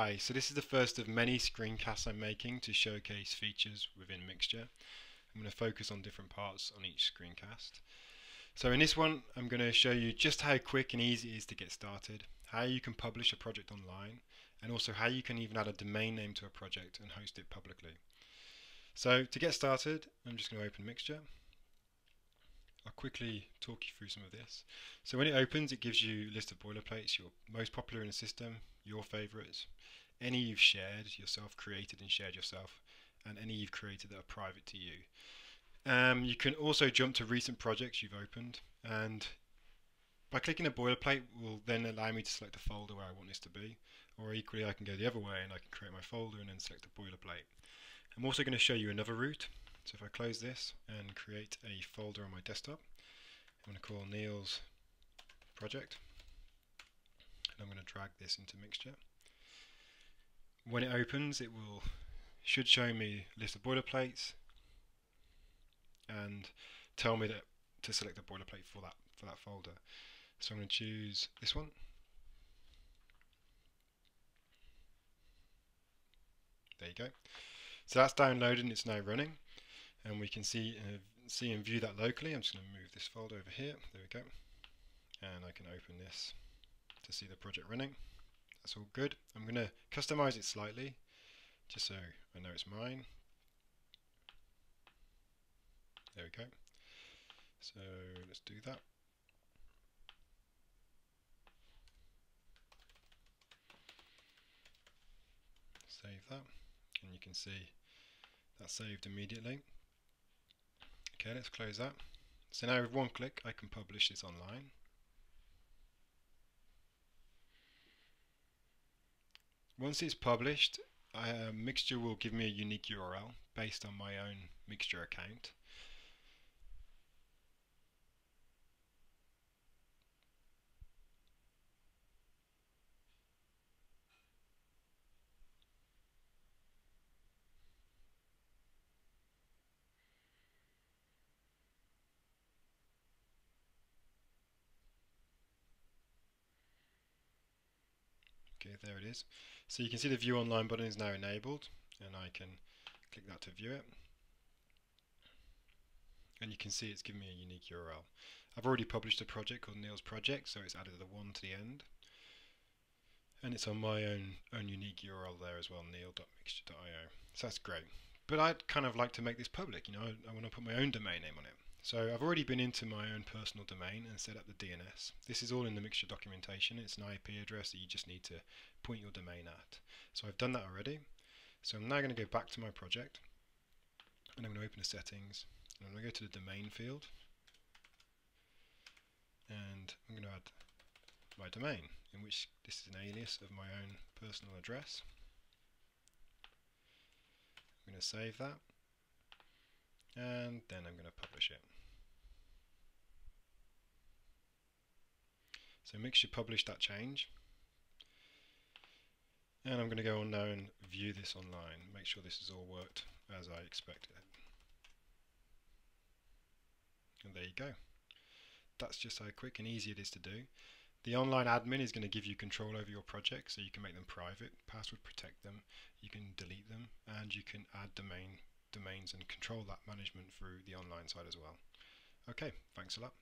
Hi, so this is the first of many screencasts I'm making to showcase features within Mixture. I'm going to focus on different parts on each screencast. So in this one I'm going to show you just how quick and easy it is to get started, how you can publish a project online, and also how you can even add a domain name to a project and host it publicly. So to get started, I'm just going to open Mixture. I'll quickly talk you through some of this. So when it opens, it gives you a list of boilerplates, your most popular in the system, your favorites, any you've shared yourself, created and shared yourself, and any you've created that are private to you. Um, you can also jump to recent projects you've opened, and by clicking a boilerplate will then allow me to select a folder where I want this to be, or equally I can go the other way and I can create my folder and then select a boilerplate. I'm also going to show you another route, so if I close this and create a folder on my desktop, I'm going to call Neil's project, and I'm going to drag this into Mixture. When it opens, it will should show me a list of boilerplates and tell me that to select a boilerplate for that for that folder. So I'm going to choose this one. There you go. So that's downloaded and it's now running and we can see uh, see and view that locally. I'm just going to move this folder over here. There we go. And I can open this to see the project running. That's all good. I'm going to customize it slightly just so I know it's mine. There we go. So let's do that. Save that and you can see that saved immediately. Okay, let's close that. So now with one click I can publish this online. Once it's published, uh, Mixture will give me a unique URL based on my own Mixture account. There it is. So you can see the view online button is now enabled and I can click that to view it. And you can see it's giving me a unique URL. I've already published a project called Neil's Project, so it's added the one to the end. And it's on my own own unique URL there as well, neil.mixture.io. So that's great. But I'd kind of like to make this public, you know, I, I want to put my own domain name on it. So I've already been into my own personal domain and set up the DNS. This is all in the mixture documentation. It's an IP address that you just need to point your domain at. So I've done that already. So I'm now going to go back to my project and I'm going to open the settings and I'm going to go to the domain field and I'm going to add my domain in which this is an alias of my own personal address. I'm going to save that and then I'm going to publish it. So make sure you publish that change. And I'm going to go on now and view this online, make sure this has all worked as I expected. And there you go. That's just how quick and easy it is to do. The online admin is going to give you control over your project, so you can make them private, password protect them, you can delete them, and you can add domain domains and control that management through the online side as well. Okay, thanks a lot.